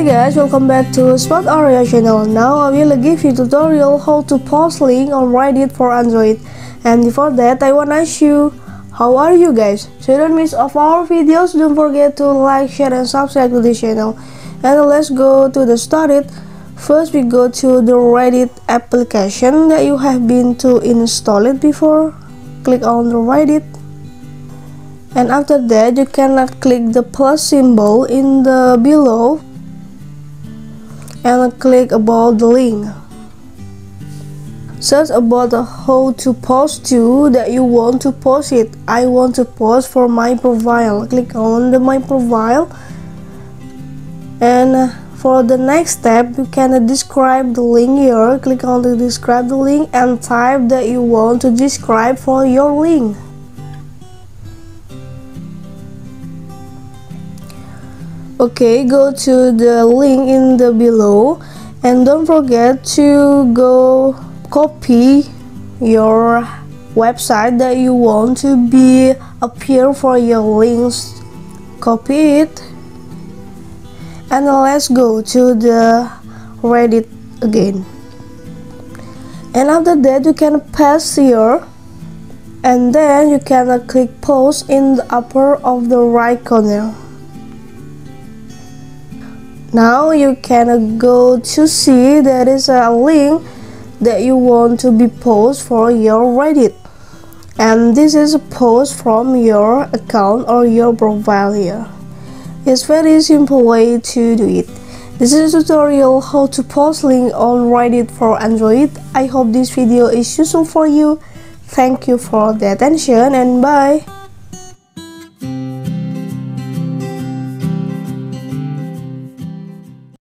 Hi guys, welcome back to Spotarya channel. Now I will give you tutorial how to post link on Reddit for Android. And before that, I wanna ask you, how are you guys? So don't miss of our videos, don't forget to like, share, and subscribe to this channel. And let's go to the started. First, we go to the Reddit application that you have been to install it before. Click on the Reddit and after that you can click the plus symbol in the below and click about the link. Search about how to post to that you want to post it. I want to post for my profile. Click on the my profile. And for the next step you can describe the link here. Click on the describe the link and type that you want to describe for your link okay go to the link in the below. And don't forget to go copy your website that you want to be appear for your links. Copy it. And let's go to the reddit again. And after that you can paste here and then you can click post in the upper of the right corner now you can go to see there is a link that you want to be post for your reddit. And this is a post from your account or your profile here. It's very simple way to do it. This is a tutorial how to post link on reddit for android. I hope this video is useful for you. Thank you for the attention and bye